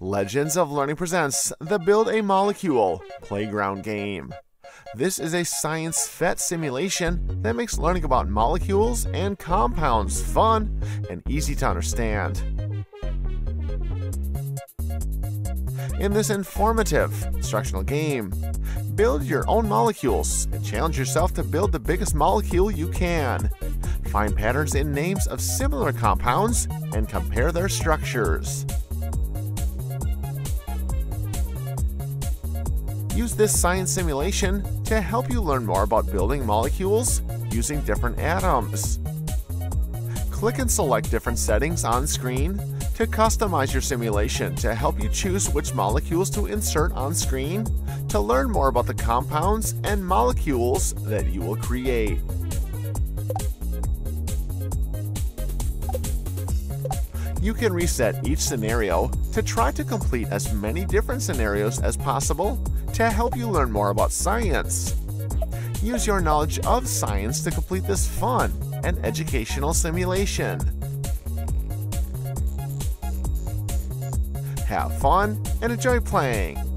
Legends of Learning presents the Build a Molecule Playground game. This is a science PhET simulation that makes learning about molecules and compounds fun and easy to understand. In this informative instructional game, build your own molecules and challenge yourself to build the biggest molecule you can. Find patterns in names of similar compounds and compare their structures. Use this science simulation to help you learn more about building molecules using different atoms. Click and select different settings on screen to customize your simulation to help you choose which molecules to insert on screen to learn more about the compounds and molecules that you will create. You can reset each scenario to try to complete as many different scenarios as possible to help you learn more about science. Use your knowledge of science to complete this fun and educational simulation. Have fun and enjoy playing.